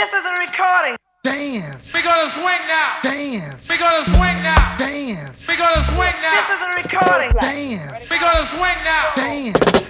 This is a recording. Dance. We gonna swing now. Dance. We gonna swing now. Dance. We gonna swing now. This is a recording. Dance. We gonna swing now. Dance.